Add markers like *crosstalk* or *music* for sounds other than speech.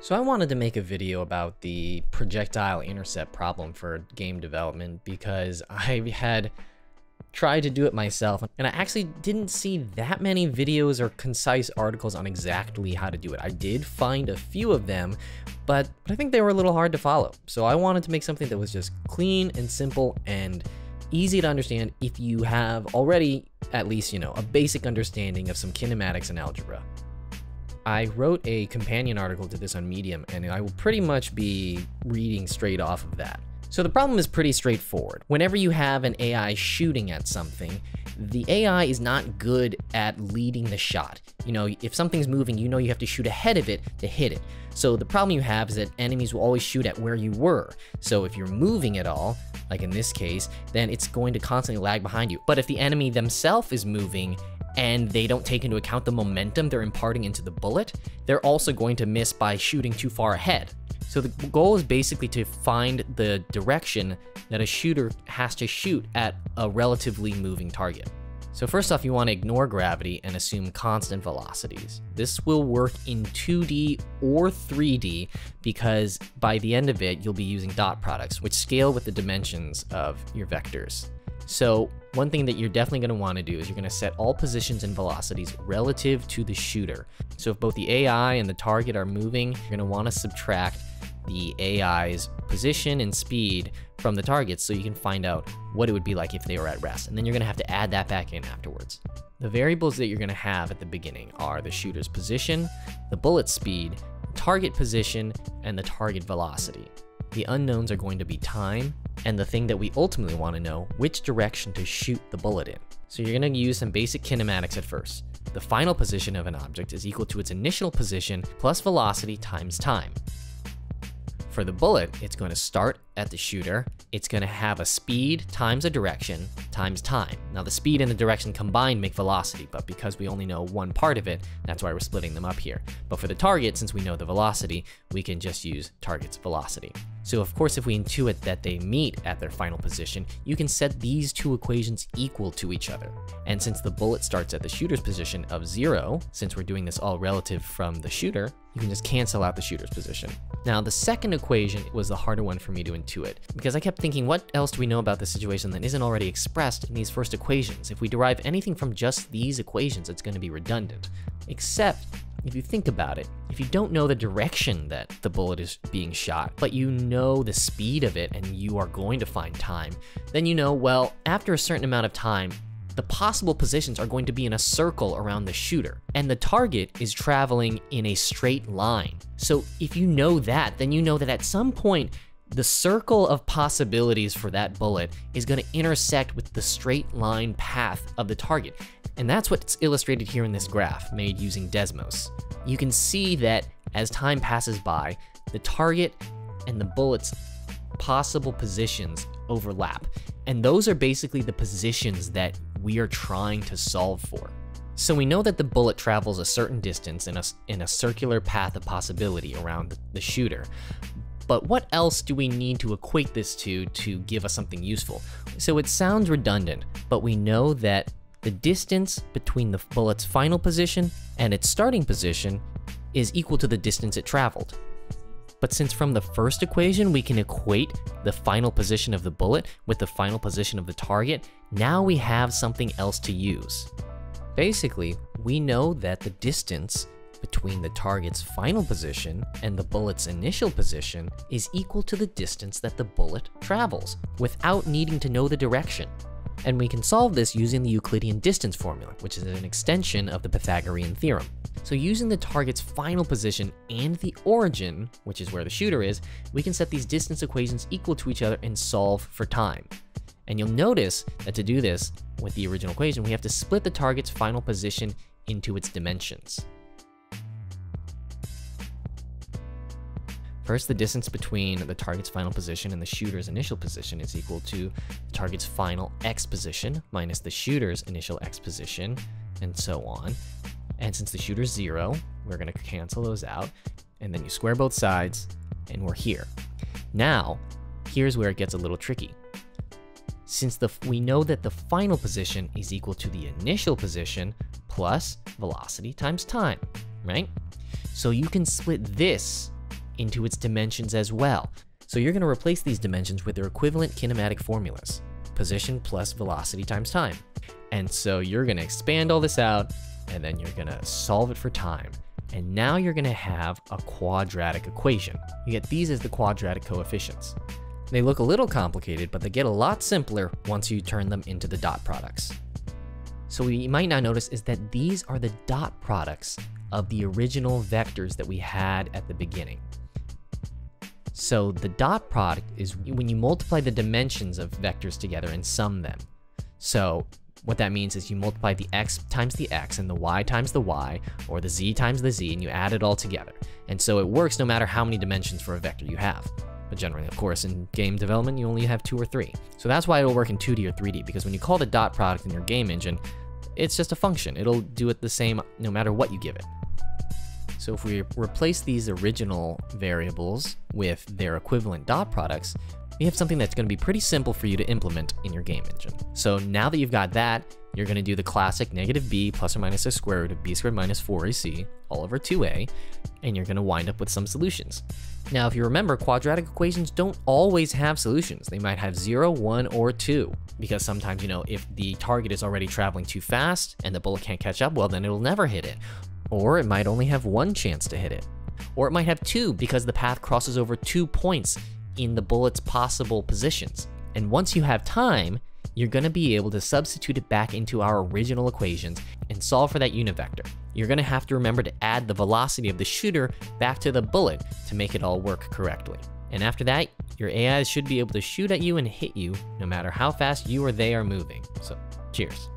So I wanted to make a video about the projectile intercept problem for game development because *laughs* I had tried to do it myself and I actually didn't see that many videos or concise articles on exactly how to do it. I did find a few of them, but, but I think they were a little hard to follow. So I wanted to make something that was just clean and simple and easy to understand if you have already at least, you know, a basic understanding of some kinematics and algebra. I wrote a companion article to this on Medium, and I will pretty much be reading straight off of that. So the problem is pretty straightforward. Whenever you have an AI shooting at something, the AI is not good at leading the shot. You know, if something's moving, you know you have to shoot ahead of it to hit it. So the problem you have is that enemies will always shoot at where you were. So if you're moving at all, like in this case, then it's going to constantly lag behind you. But if the enemy themselves is moving and they don't take into account the momentum they're imparting into the bullet, they're also going to miss by shooting too far ahead. So the goal is basically to find the direction that a shooter has to shoot at a relatively moving target. So first off, you want to ignore gravity and assume constant velocities. This will work in 2D or 3D because by the end of it, you'll be using dot products, which scale with the dimensions of your vectors. So one thing that you're definitely going to want to do is you're going to set all positions and velocities relative to the shooter. So if both the AI and the target are moving, you're going to want to subtract the AI's position and speed from the targets so you can find out what it would be like if they were at rest. And then you're going to have to add that back in afterwards. The variables that you're going to have at the beginning are the shooter's position, the bullet speed, target position, and the target velocity. The unknowns are going to be time, and the thing that we ultimately want to know, which direction to shoot the bullet in. So you're going to use some basic kinematics at first. The final position of an object is equal to its initial position plus velocity times time. For the bullet, it's going to start at the shooter. It's going to have a speed times a direction times time. Now the speed and the direction combined make velocity, but because we only know one part of it, that's why we're splitting them up here. But for the target, since we know the velocity, we can just use target's velocity. So of course, if we intuit that they meet at their final position, you can set these two equations equal to each other. And since the bullet starts at the shooter's position of zero, since we're doing this all relative from the shooter, you can just cancel out the shooter's position. Now, the second equation was the harder one for me to intuit, because I kept thinking, what else do we know about the situation that isn't already expressed in these first equations? If we derive anything from just these equations, it's going to be redundant. Except, if you think about it, if you don't know the direction that the bullet is being shot, but you know the speed of it and you are going to find time, then you know, well, after a certain amount of time, the possible positions are going to be in a circle around the shooter, and the target is traveling in a straight line. So if you know that, then you know that at some point, the circle of possibilities for that bullet is going to intersect with the straight line path of the target. And that's what's illustrated here in this graph made using Desmos. You can see that as time passes by, the target and the bullet's possible positions overlap. And those are basically the positions that we are trying to solve for. So we know that the bullet travels a certain distance in a, in a circular path of possibility around the shooter. But what else do we need to equate this to to give us something useful? So it sounds redundant, but we know that the distance between the bullet's final position and its starting position is equal to the distance it traveled. But since from the first equation we can equate the final position of the bullet with the final position of the target, now we have something else to use. Basically, we know that the distance between the target's final position and the bullet's initial position is equal to the distance that the bullet travels, without needing to know the direction. And we can solve this using the Euclidean distance formula, which is an extension of the Pythagorean theorem. So using the target's final position and the origin, which is where the shooter is, we can set these distance equations equal to each other and solve for time. And you'll notice that to do this with the original equation, we have to split the target's final position into its dimensions. First, the distance between the target's final position and the shooter's initial position is equal to the target's final x position minus the shooter's initial x position, and so on. And since the shooter's zero, we're gonna cancel those out, and then you square both sides, and we're here. Now, here's where it gets a little tricky. Since the, we know that the final position is equal to the initial position plus velocity times time, right? So you can split this into its dimensions as well. So you're going to replace these dimensions with their equivalent kinematic formulas, position plus velocity times time. And so you're going to expand all this out, and then you're going to solve it for time. And now you're going to have a quadratic equation. You get these as the quadratic coefficients. They look a little complicated, but they get a lot simpler once you turn them into the dot products. So what you might not notice is that these are the dot products of the original vectors that we had at the beginning. So the dot product is when you multiply the dimensions of vectors together and sum them. So what that means is you multiply the x times the x and the y times the y, or the z times the z, and you add it all together. And so it works no matter how many dimensions for a vector you have. But generally, of course, in game development, you only have two or three. So that's why it'll work in 2D or 3D, because when you call the dot product in your game engine, it's just a function. It'll do it the same no matter what you give it. So if we replace these original variables with their equivalent dot products, we have something that's going to be pretty simple for you to implement in your game engine. So now that you've got that, you're going to do the classic negative b plus or minus a square root of b squared minus 4ac all over 2a, and you're going to wind up with some solutions. Now, if you remember, quadratic equations don't always have solutions. They might have 0, 1, or 2, because sometimes, you know, if the target is already traveling too fast and the bullet can't catch up, well, then it'll never hit it. Or it might only have one chance to hit it. Or it might have two because the path crosses over two points in the bullet's possible positions. And once you have time, you're going to be able to substitute it back into our original equations and solve for that unit vector. You're going to have to remember to add the velocity of the shooter back to the bullet to make it all work correctly. And after that, your AI should be able to shoot at you and hit you no matter how fast you or they are moving. So, cheers.